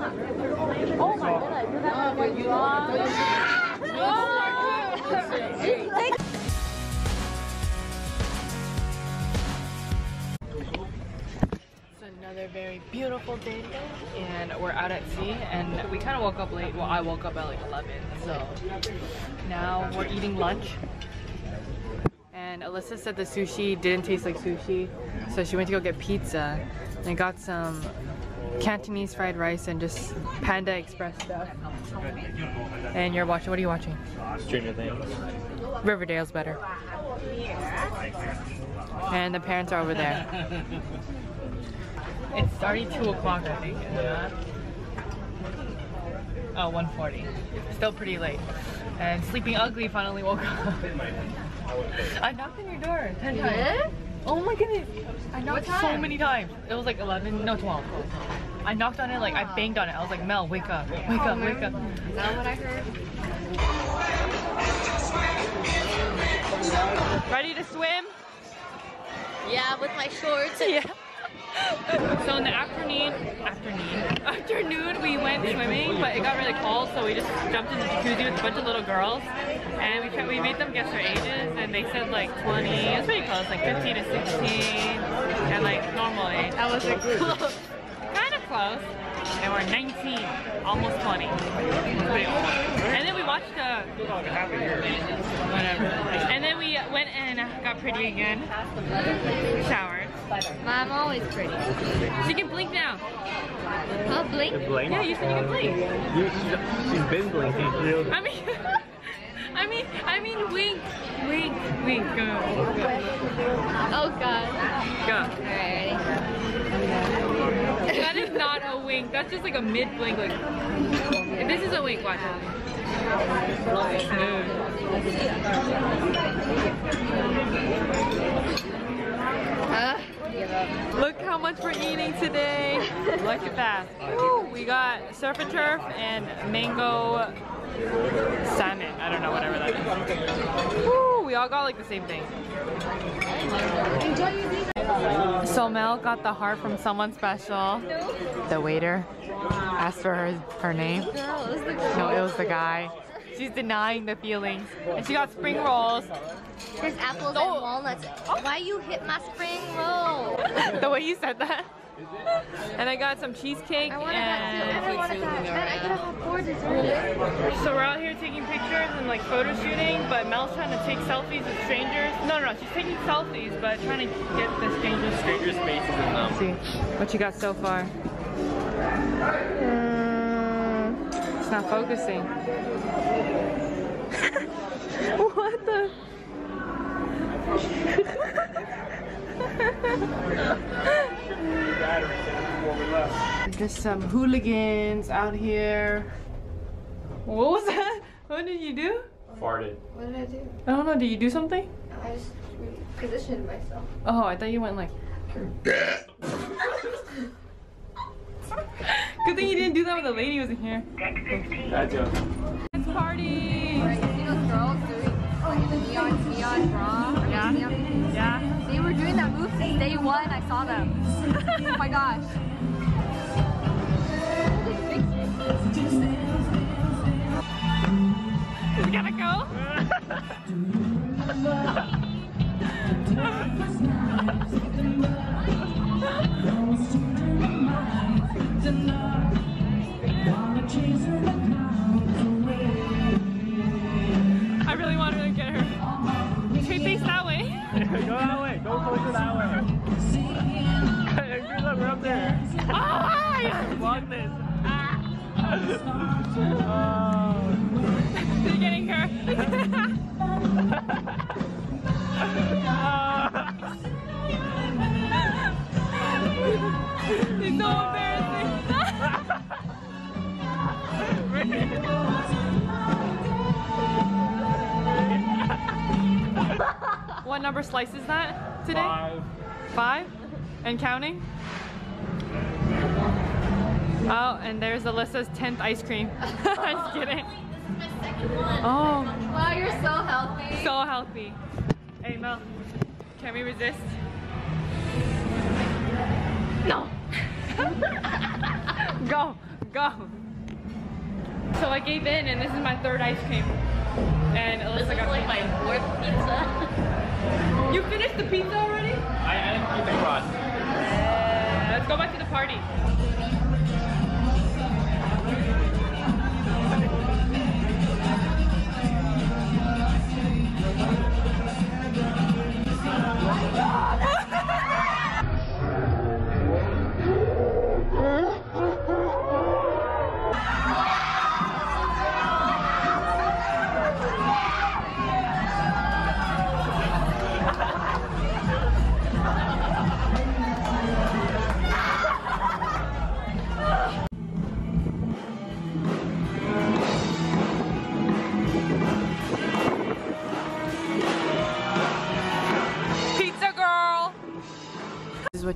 Oh my goodness, want. It's another very beautiful day and we're out at sea and we kind of woke up late. Well, I woke up at like 11, so now we're eating lunch. And Alyssa said the sushi didn't taste like sushi, so she went to go get pizza and got some Cantonese fried rice and just Panda Express stuff. And you're watching, what are you watching? Stranger Things. Riverdale's better. And the parents are over there. It's already 2 o'clock, I think. Yeah. Oh, 1.40. Still pretty late. And Sleeping Ugly finally woke up. I knocked on your door 10 times. Oh my goodness. I knocked it so many times. It was like 11, no 12. I knocked on it, like I banged on it. I was like, Mel, wake up, oh, wake up, wake up. Is that what I heard? Ready to swim? Yeah, with my shorts. Yeah. So in the afternoon, afternoon, afternoon, we went swimming, but it got really cold, so we just jumped in the jacuzzi with a bunch of little girls, and we kept, we made them guess their ages, and they said like 20. It was pretty close, like 15 to 16, and like normal age. I was like, close, kind of close. And we're 19, almost 20. And then we watched the whatever. And then we went and got pretty again. I'm always pretty. She can blink now. I'll blink. Blink? Yeah, you said you can blink. You, she's, been blinking. I mean, I mean, I mean, wink, wink, wink. Go, Oh god. go. Alright, That is not a wink. That's just like a mid blink. Like, this is a wink. Watch it. Look how much we're eating today. Look at that. Woo, we got surf and turf and mango salmon. I don't know, whatever that is. Woo, we all got like the same thing. So Mel got the heart from someone special. The waiter asked for her, her name. girl, it was the No, it was the guy. She's denying the feelings. And she got spring rolls. There's apples Oh. and walnuts. Why you hit my spring roll? the way you said that. And I got some cheesecake I wanted that too. And I and wanted that. And I could have had four desserts. so we're out here taking pictures and like photo shooting, but Mel's trying to take selfies with strangers. No, no, no, she's taking selfies, but trying to get the strangers. Stranger spaces in them. see what you got so far. Mm, it's not focusing. what the? Just some hooligans out here. What was that? What did you do? Farted. What did I do? I don't know. Did you do something? I just positioned myself. Oh, I thought you went like. Good thing you didn't do that when the lady wasn't here. That joke. It's party. See those girls doing the neon neon bra? Yeah. Neon- Yeah. They were doing that move since day one. I saw them. oh my gosh. We gotta go. number slice is that today? Five. Five? And counting? Oh, and there's Alyssa's 10th ice cream. I'm just kidding. Oh, Wow, you're so healthy. so healthy. Hey Mel, can we resist? No. go, Go. So I gave in and this is my third ice cream. And it looks This like is I'm like my fourth pizza. You finished the pizza already? I, I didn't keep the crust. Uh, let's go back to the party.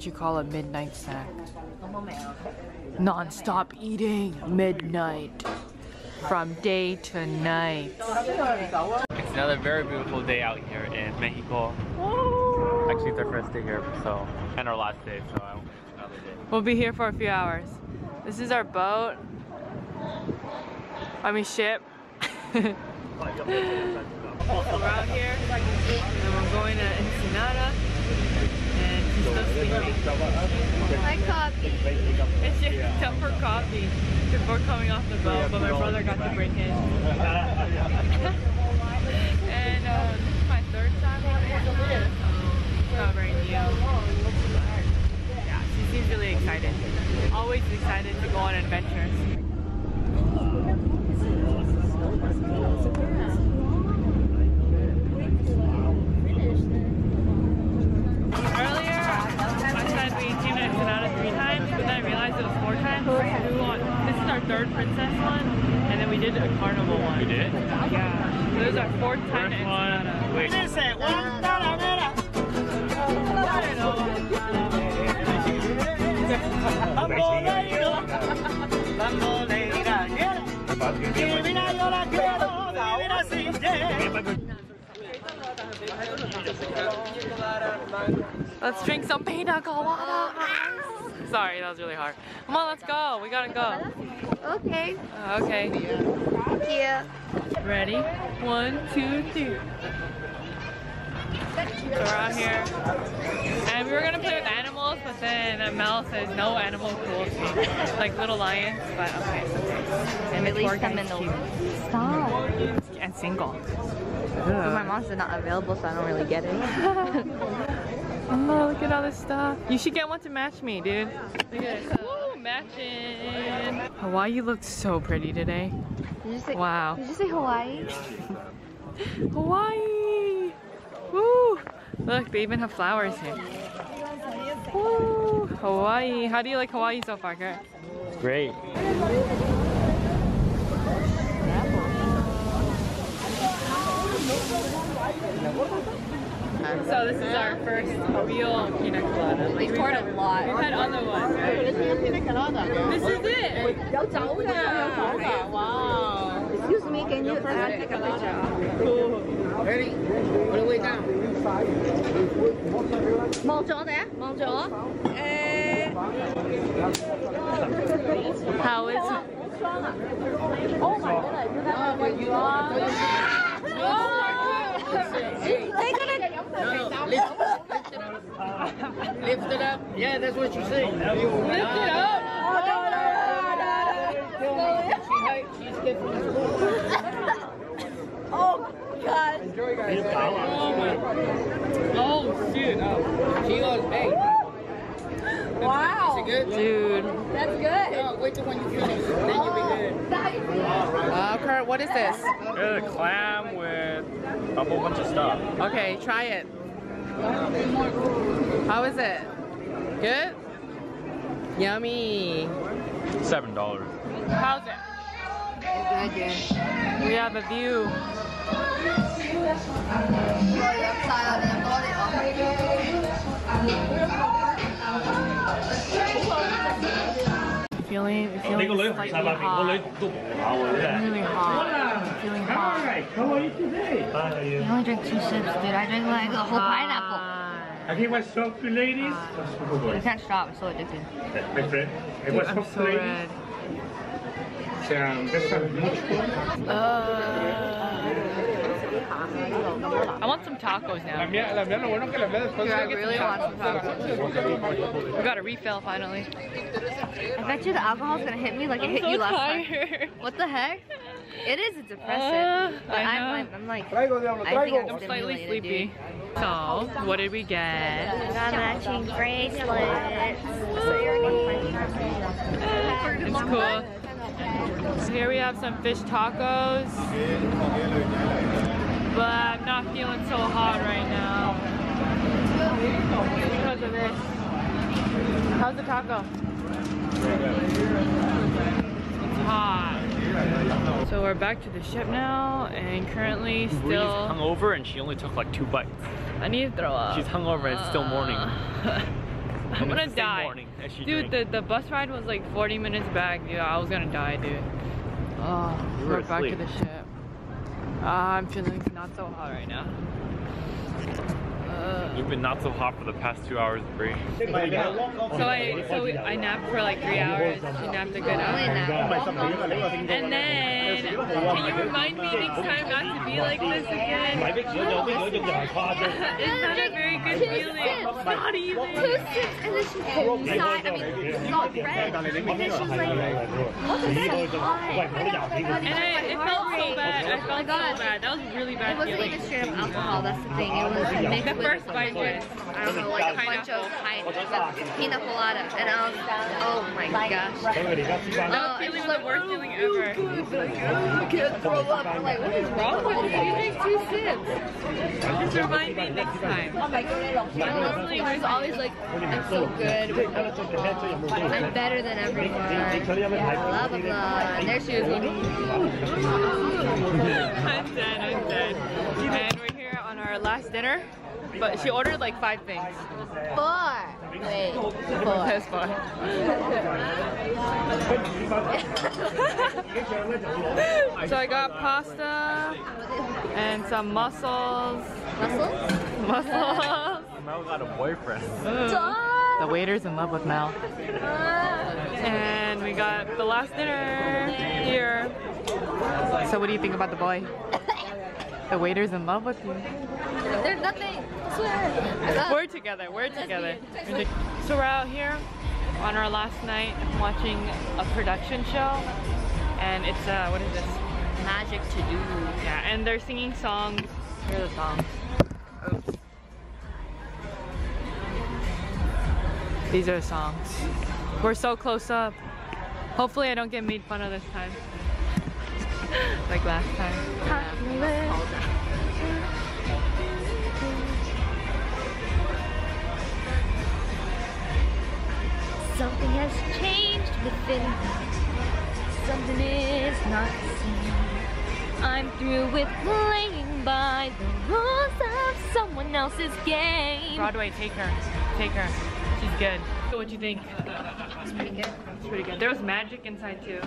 What you call a midnight snack. Non-stop eating midnight from day to night. It's another very beautiful day out here in Mexico. Actually, it's our first day here, so and our last day, so I don't another day. We'll be here for a few hours. This is our boat. I mean ship. we're out here and we're going to Ensenada My coffee. She picked up her coffee before coming off the boat, but my brother got to bring his. and uh, this is my third time on it. It's not very new. Yeah, she seems really excited. Always excited to go on adventures. Earlier, I said we came to Ensenada three times, but then I realized it was four times. We on- This is our third princess one, and then we did a carnival one. We did? Yeah. So this is our fourth time First one. Wait. Let's drink some pina colada. Sorry, that was really hard. Come on, let's go. We gotta go. Okay. Uh, okay. Yeah. Ready? One, two, three. So we're out here. And we were gonna play with animals, but then Mel says no animal cruelty. Like little lions, but okay. And tour them guide's in the-. Stop. And single. But my mom's not available, so I don't really get it. Oh, look at all this stuff. You should get one to match me, dude. Look at this. Woo, matching. Hawaii looks so pretty today. Did you say, Wow. Did you say Hawaii? Hawaii! Woo! Look, they even have flowers here. Woo! Hawaii. How do you like Hawaii so far, Kurt? Great. So this is our first real pina colada. We've poured a lot. We've had other ones, right? This is it. Wow. Excuse me, can you add take a picture? Cool. Ready? Put it way down. Màu chó thế? Màu chó. Eh. How is it? Oh take oh oh it. No, no, lift, lift it up. Lift it up. Yeah, that's what you say. Lift it up. Oh, She, she's different. Oh, God. Oh, shit. Oh. She goes, hey. Wow. Is it good? Dude. That's good. No, wait till when you finish. Then you'll be good. Uh, Kurt, what is this? It's a clam with a whole bunch of stuff. Okay, try it. How is it? Good? Yummy. Seven dollars. How's it? We have a view. Feeling, feeling slightly hot. Really hot. Feeling hot. Right, how are you today? I only drink two sips, dude. I drink like a whole pineapple. Hot. Aquí was soft ladies. Uh, I can't stop. I'm so addicted. My friend. It Dude, was I'm so ladies. red. Se pesan mucho. Uh, I want some tacos now. mía, la mía lo bueno que la mía después Dude, I really want some tacos. We got a refill finally. I bet you the alcohol's gonna hit me like it hit you last time. What the heck? It is a depressant. Uh, but I I'm, know. like, I'm like, I think. I'm I'm slightly sleepy. dude. So, what did we get? Got matching bracelets. It's cool. So here we have some fish tacos. But I'm not feeling so hot right now. Because of this. How's the taco? It's hot. So we're back to the ship now and currently Bree's still hungover and she only took like two bites. I need to throw up. She's hungover and it's still morning. I'm gonna it's the same die. morning as she Dude, drank. the, the bus ride was like 40 minutes back. Dude, I was gonna die, dude. Oh, were back to the ship. Uh, I'm feeling not so hot right now. Uh, You've been not so hot for the past two hours, Bree. so I so I napped for like three hours. She napped a good hour. And then, can you remind me next time not to be like this again? it's not a very good feeling. Not even. Two sips, and then she pulled me. I mean, salt red. And then she was like, what the fuck? And I, it felt so bad. I felt so bad. That was a really It wasn't feeling. even straight up alcohol, that's the thing. It was mixed The with, first bite was I don't know, like a bunch of pina colada. And I was, oh my gosh. that Oh, feeling was the worst feeling ever. I can't throw up. I'm like, what is wrong with you? You take two sips. Just remind me next time. Oh my Honestly, there's always like, I'm so good. I'm better than everyone. Blah, blah, blah. And there she is. like, I'm dead. I'm dead. And we're here on our last dinner. But she ordered like five things. Four. Wait, four. That's fine. so I got pasta and some mussels. Muscles? Mussels. Mel got a boyfriend. The waiter's in love with Mel. And we got the last dinner here. So what do you think about the boy? The waiter's in love with you. There's nothing. I swear. I got We're together. We're together. So we're out here on our last night watching a production show. And it's, uh, what is this? magic to do. Yeah, and they're singing songs. Here are the songs. Oops. These are the songs. We're so close up. Hopefully I don't get made fun of this time. like last time. Something has changed within me. Something is not seen. I'm through with playing by the rules of someone else's game. Broadway, take her. Take her. She's good. So what do you think? It's pretty good. It's pretty good. There was magic inside too.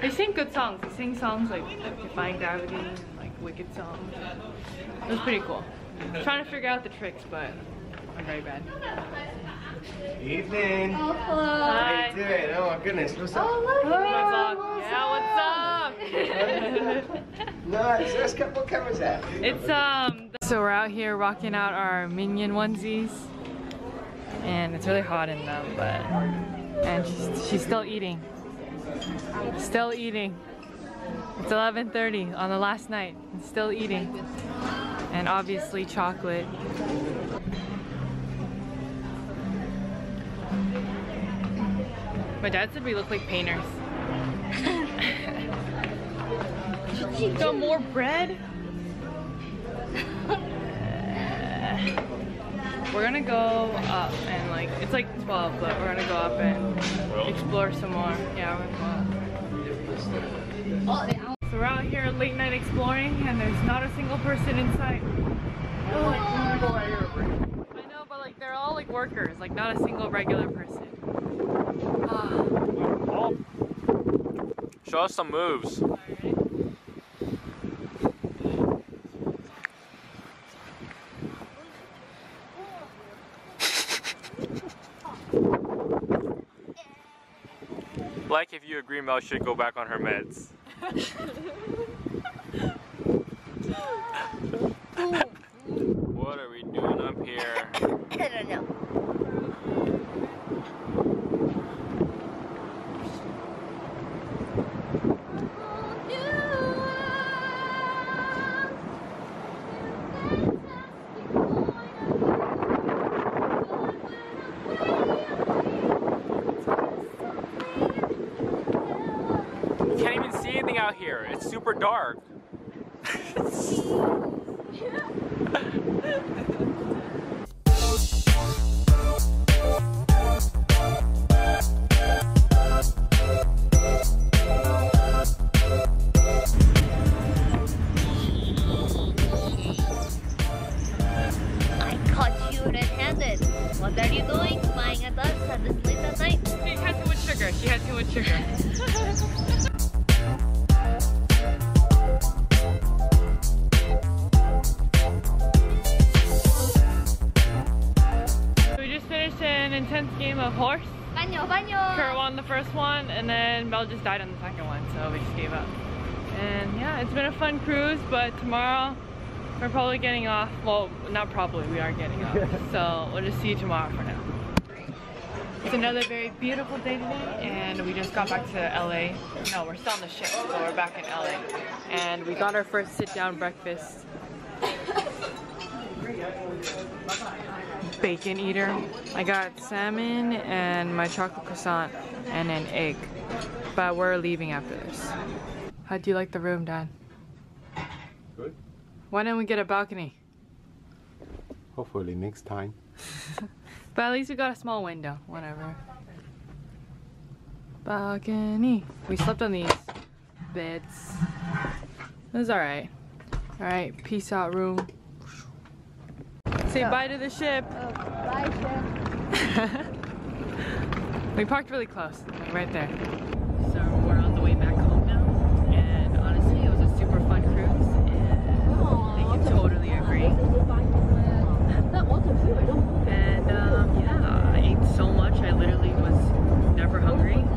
They sing good songs. They sing songs like Defying Gravity, like wicked songs. It was pretty cool. I'm trying to figure out the tricks, but I'm very bad. Evening. Oh, hello. Hi. doing? Oh my goodness, what's up? Oh, look. My vlog. Yeah, what's up? Nice. Let's get what camera's that? It's um. So we're out here rocking out our minion onesies, and it's really hot in them, but and she's she's still eating, still eating. It's 11:30 on the last night, and still eating, and obviously chocolate. My dad said we look like painters. Got more bread? we're gonna go up and like, it's like 12, but we're gonna go up and explore some more. Yeah, we're gonna go up. So we're out here late night exploring and there's not a single person in sight. I know, but like they're all like workers, like not a single regular person. Show us some moves. Like if you agree Mel should go back on her meds. we're probably getting off. Well, not probably, we are getting off. so we'll just see you tomorrow for now. It's another very beautiful day today, and we just got back to LA. No, we're still on the ship, so we're back in LA. And we got our first sit-down breakfast. Bacon eater. I got salmon and my chocolate croissant and an egg. But we're leaving after this. How do you like the room, Dad? Good. Why don't we get a balcony? Hopefully next time. But at least we got a small window, whatever. Balcony. We slept on these beds. It was alright. Alright, peace out room. Say bye to the ship. Oh, bye, we parked really close, like right there. So we're on the way back home now, and honestly, it was a super fun cruise, and I can totally agree. And um, yeah, I ate so much, I literally was never hungry,